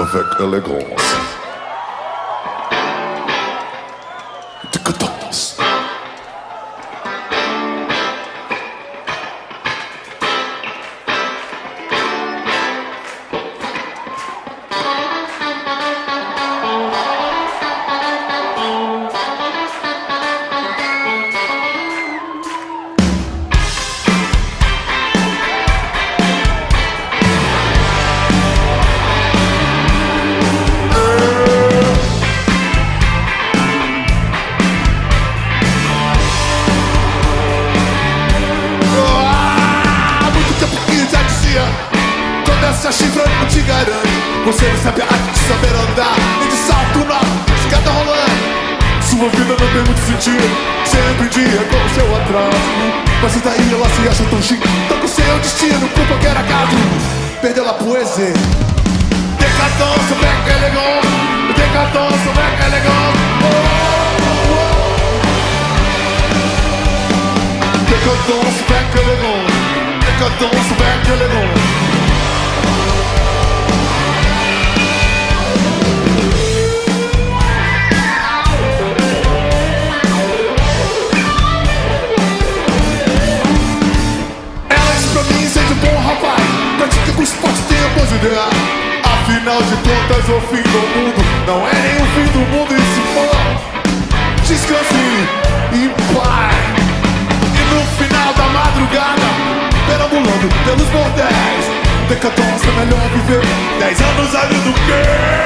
avec élégance. Te garante. Você não sabe a arte de saber andar. Nem de salto na escada rolando. Sua vida não tem muito sentido. Sempre dia com o seu atraso. Mas e daí ela se acha tão chique. Tá com seu destino por qualquer acaso. Perdeu a poesia. Décadence, mec élégant Décadence, mec élégant oh, oh, oh. Décadence, mec élégant Décadence, mec élégant ideias Afinal de contas, o fim do mundo Não é nem o fim do mundo E se for, descanse em paz. E no final da madrugada Perambulando pelos bordéis Decadência, melhor viver Dez anos ali do que